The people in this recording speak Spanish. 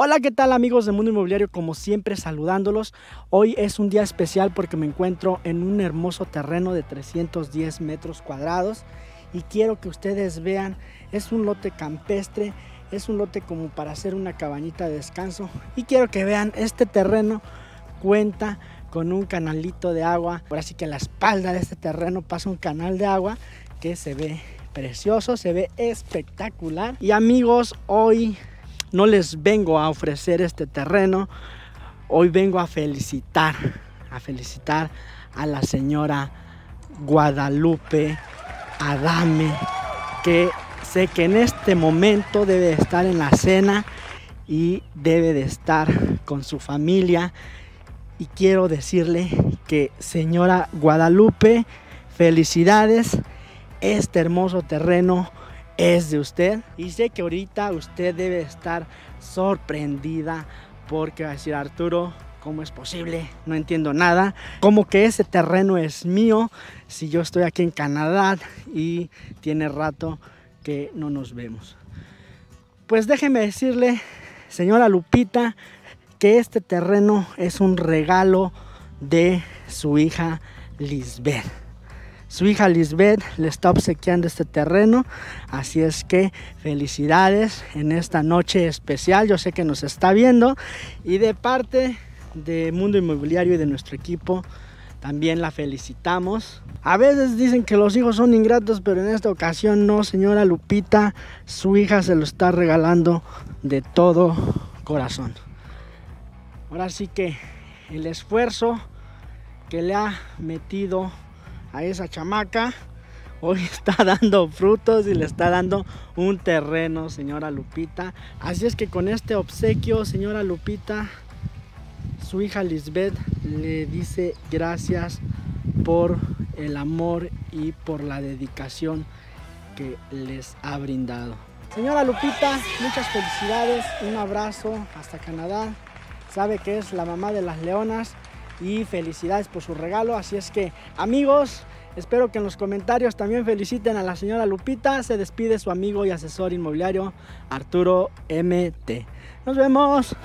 Hola, ¿qué tal amigos de Mundo Inmobiliario? Como siempre saludándolos. Hoy es un día especial porque me encuentro en un hermoso terreno de 310 metros cuadrados y quiero que ustedes vean, es un lote campestre, es un lote como para hacer una cabañita de descanso y quiero que vean, este terreno cuenta con un canalito de agua, ahora sí que en la espalda de este terreno pasa un canal de agua que se ve precioso, se ve espectacular y amigos, hoy no les vengo a ofrecer este terreno, hoy vengo a felicitar, a felicitar a la señora Guadalupe Adame, que sé que en este momento debe estar en la cena y debe de estar con su familia. Y quiero decirle que señora Guadalupe, felicidades, este hermoso terreno es de usted. Y sé que ahorita usted debe estar sorprendida porque va a decir Arturo, ¿cómo es posible? No entiendo nada. Como que ese terreno es mío si yo estoy aquí en Canadá y tiene rato que no nos vemos. Pues déjeme decirle, señora Lupita, que este terreno es un regalo de su hija Lisbeth. Su hija Lisbeth le está obsequiando este terreno, así es que felicidades en esta noche especial. Yo sé que nos está viendo y de parte de Mundo Inmobiliario y de nuestro equipo también la felicitamos. A veces dicen que los hijos son ingratos, pero en esta ocasión no, señora Lupita, su hija se lo está regalando de todo corazón. Ahora sí que el esfuerzo que le ha metido a esa chamaca. Hoy está dando frutos y le está dando un terreno, señora Lupita. Así es que con este obsequio, señora Lupita, su hija Lisbeth le dice gracias por el amor y por la dedicación que les ha brindado. Señora Lupita, muchas felicidades, un abrazo hasta Canadá. Sabe que es la mamá de las leonas y felicidades por su regalo. Así es que amigos, espero que en los comentarios también feliciten a la señora Lupita. Se despide su amigo y asesor inmobiliario Arturo MT. Nos vemos.